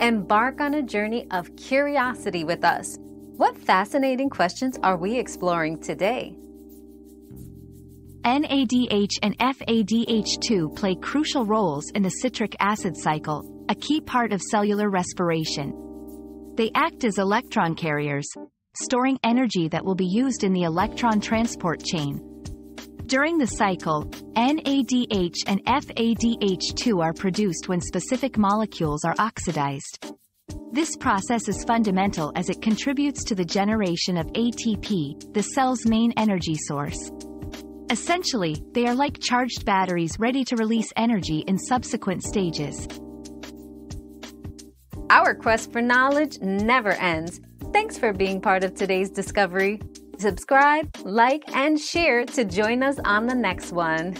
Embark on a journey of curiosity with us. What fascinating questions are we exploring today? NADH and FADH2 play crucial roles in the citric acid cycle, a key part of cellular respiration. They act as electron carriers, storing energy that will be used in the electron transport chain. During the cycle, NADH and FADH2 are produced when specific molecules are oxidized. This process is fundamental as it contributes to the generation of ATP, the cell's main energy source. Essentially, they are like charged batteries ready to release energy in subsequent stages. Our quest for knowledge never ends. Thanks for being part of today's discovery. Subscribe, like, and share to join us on the next one.